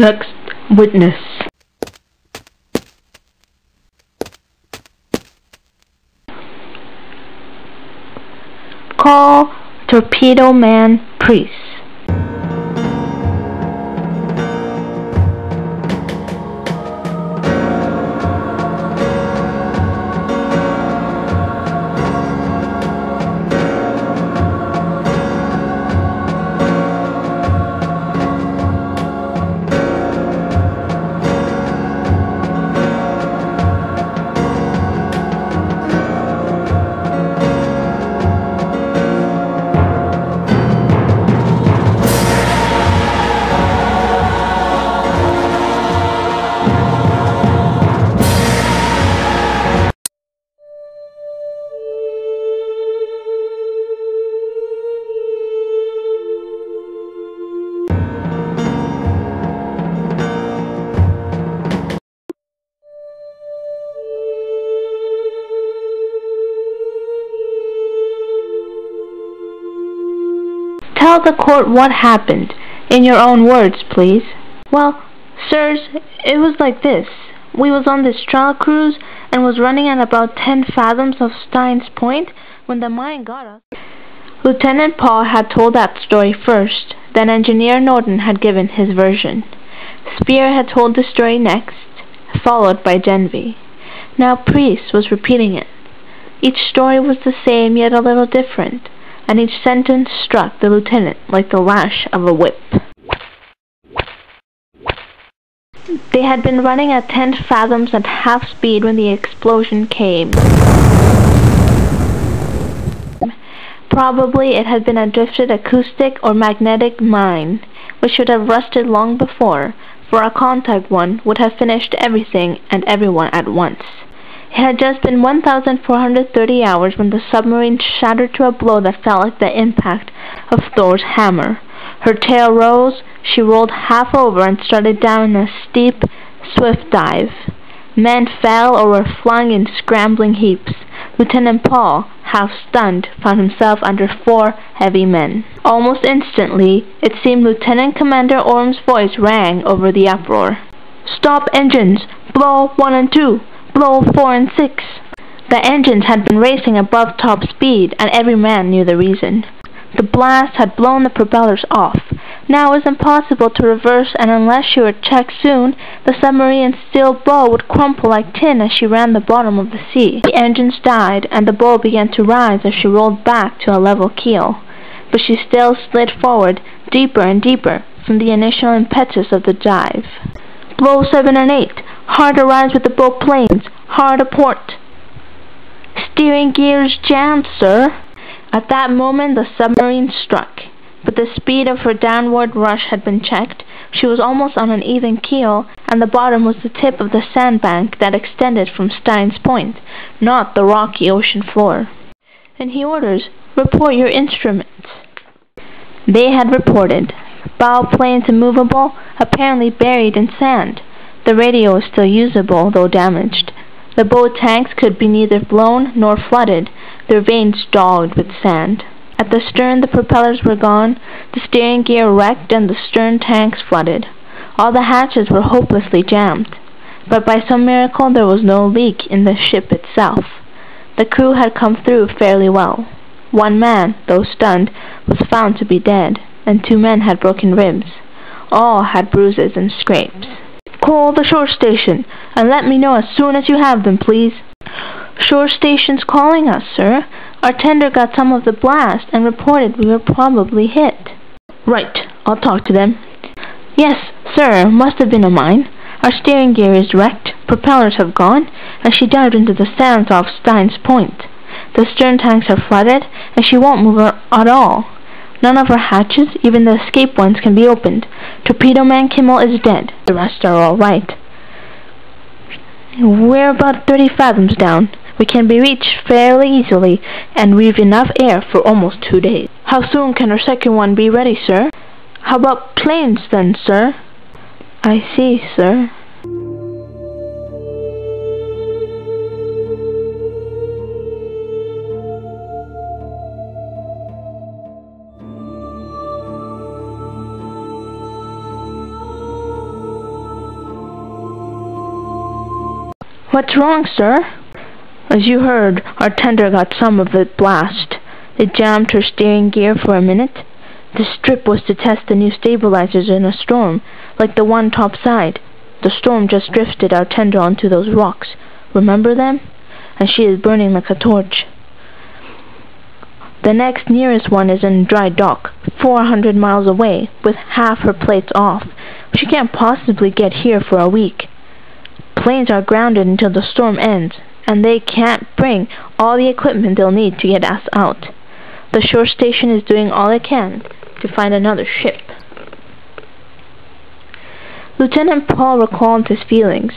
Next witness. Call Torpedo Man Priest. Tell the court what happened, in your own words, please. Well, sirs, it was like this. We was on this trial cruise and was running at about ten fathoms of Stein's Point when the mine got us. Lieutenant Paul had told that story first, then Engineer Norden had given his version. Spear had told the story next, followed by Genvy. Now Priest was repeating it. Each story was the same yet a little different and each sentence struck the lieutenant like the lash of a whip. They had been running at ten fathoms at half speed when the explosion came. Probably it had been a drifted acoustic or magnetic mine, which should have rusted long before, for a contact one would have finished everything and everyone at once. It had just been 1,430 hours when the submarine shattered to a blow that felt like the impact of Thor's hammer. Her tail rose, she rolled half over and started down in a steep, swift dive. Men fell or were flung in scrambling heaps. Lieutenant Paul, half stunned, found himself under four heavy men. Almost instantly, it seemed Lieutenant Commander Orm's voice rang over the uproar. Stop engines! Blow one and two! Blow four and six. The engines had been racing above top speed, and every man knew the reason. The blast had blown the propellers off. Now it was impossible to reverse, and unless she were checked soon, the submarine's steel bow would crumple like tin as she ran the bottom of the sea. The engines died, and the bow began to rise as she rolled back to a level keel. But she still slid forward, deeper and deeper, from the initial impetus of the dive. Blow seven and eight. Hard to rise with the bow planes. Hard to port. Steering gears jammed, sir. At that moment the submarine struck, but the speed of her downward rush had been checked. She was almost on an even keel, and the bottom was the tip of the sandbank that extended from Stein's Point, not the rocky ocean floor. And he orders, report your instruments. They had reported. Bow planes immovable, apparently buried in sand. The radio was still usable, though damaged. The bow tanks could be neither blown nor flooded, their vanes dogged with sand. At the stern the propellers were gone, the steering gear wrecked and the stern tanks flooded. All the hatches were hopelessly jammed. But by some miracle there was no leak in the ship itself. The crew had come through fairly well. One man, though stunned, was found to be dead, and two men had broken ribs. All had bruises and scrapes. Call the shore station, and let me know as soon as you have them, please. Shore station's calling us, sir. Our tender got some of the blast and reported we were probably hit. Right, I'll talk to them. Yes, sir, must have been a mine. Our steering gear is wrecked, propellers have gone, and she dived into the sands off Stein's Point. The stern tanks are flooded, and she won't move at all. None of our hatches, even the escape ones, can be opened. Torpedo Man Kimmel is dead. The rest are all right. We're about 30 fathoms down. We can be reached fairly easily, and we've enough air for almost two days. How soon can our second one be ready, sir? How about planes, then, sir? I see, sir. What's wrong, sir? As you heard, our tender got some of the blast. It jammed her steering gear for a minute. This trip was to test the new stabilizers in a storm, like the one topside. The storm just drifted our tender onto those rocks. Remember them? And she is burning like a torch. The next nearest one is in dry dock, 400 miles away, with half her plates off. She can't possibly get here for a week. Planes are grounded until the storm ends, and they can't bring all the equipment they'll need to get us out. The shore station is doing all it can to find another ship. Lieutenant Paul recalled his feelings.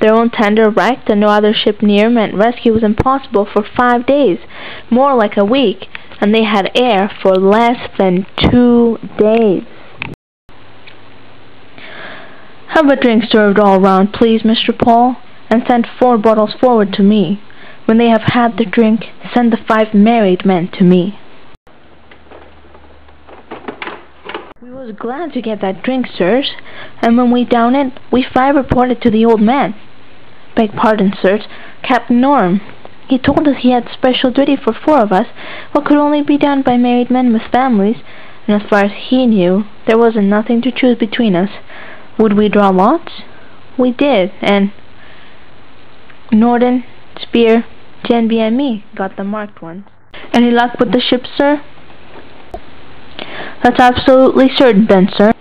Their own tender wrecked and no other ship near meant rescue was impossible for five days, more like a week, and they had air for less than two days. Have a drink served all round, please, Mr. Paul, and send four bottles forward to me. When they have had the drink, send the five married men to me. We was glad to get that drink, sirs, and when we down it, we five reported to the old man. Beg pardon, sirs, Captain Norm. He told us he had special duty for four of us, what could only be done by married men with families, and as far as he knew, there wasn't nothing to choose between us. Would we draw lots? We did, and Norden, Spear, Janby, and me got the marked ones. Any luck with the ship, sir? That's absolutely certain then, sir.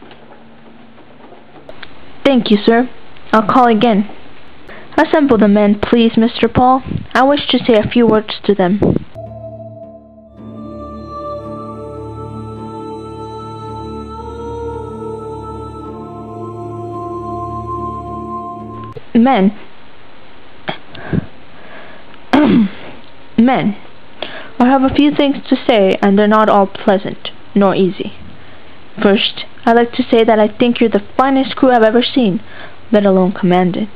Thank you, sir. I'll call again. Assemble the men, please, Mr. Paul. I wish to say a few words to them. Men. Men. I have a few things to say, and they're not all pleasant, nor easy. First, I'd like to say that I think you're the finest crew I've ever seen, let alone commanded.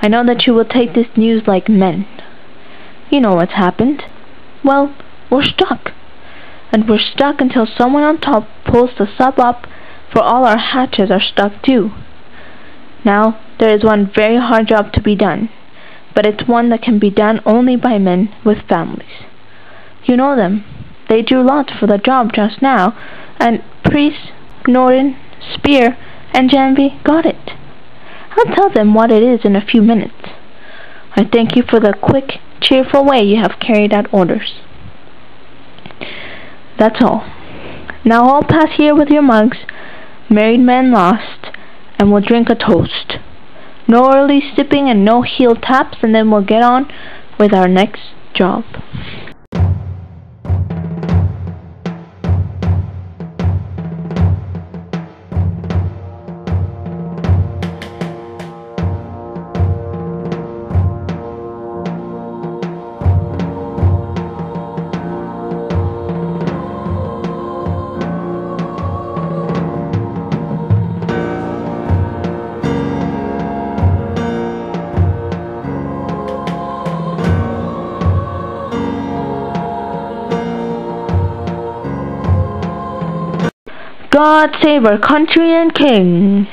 I know that you will take this news like men. You know what's happened. Well, we're stuck. And we're stuck until someone on top pulls the sub up, for all our hatches are stuck too. Now, there is one very hard job to be done, but it's one that can be done only by men with families. You know them. They drew lots for the job just now, and Priest, Norden, Spear, and Janby got it. I'll tell them what it is in a few minutes. I thank you for the quick, cheerful way you have carried out orders. That's all. Now all pass here with your mugs, married men lost, and we'll drink a toast. No early sipping and no heel taps, and then we'll get on with our next job. God save our country and king.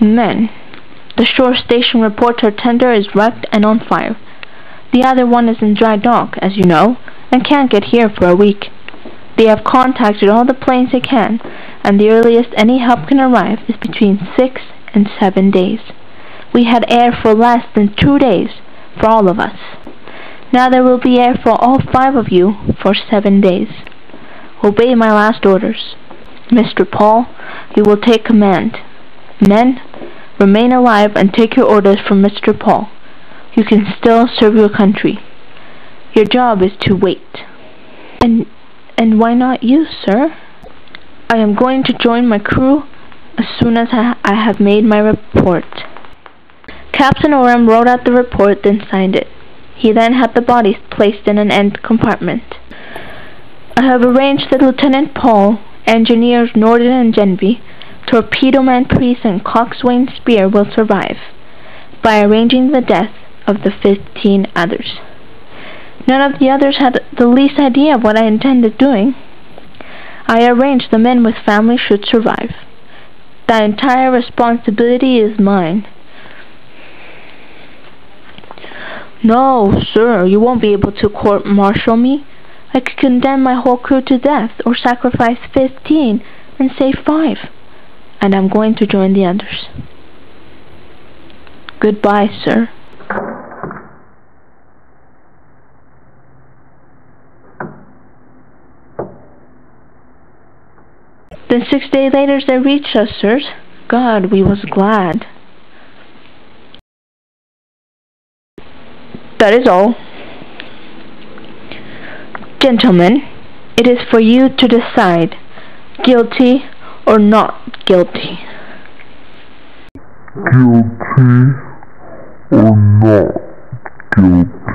Men. The shore station reports her tender is wrecked and on fire. The other one is in dry dock, as you know, and can't get here for a week. They have contacted all the planes they can, and the earliest any help can arrive is between six and seven days. We had air for less than two days for all of us. Now there will be air for all five of you for seven days. Obey my last orders. Mr. Paul, you will take command. Men, remain alive and take your orders from Mr. Paul. You can still serve your country. Your job is to wait. And and why not you, sir? I am going to join my crew as soon as I, I have made my report. Captain Oram wrote out the report, then signed it. He then had the bodies placed in an end compartment. I have arranged that Lieutenant Paul, Engineers Norden and Genby, Torpedo Man Priest and Coxswain Spear will survive, by arranging the death of the fifteen others. None of the others had the least idea of what I intended doing. I arranged the men with families should survive. The entire responsibility is mine. No, sir, you won't be able to court-martial me. I could condemn my whole crew to death, or sacrifice fifteen and save five. And I'm going to join the others. Goodbye, sir. Then six days later they reached us, sirs. God, we was glad. That is all. Gentlemen, it is for you to decide, guilty or not guilty. Guilty or not guilty?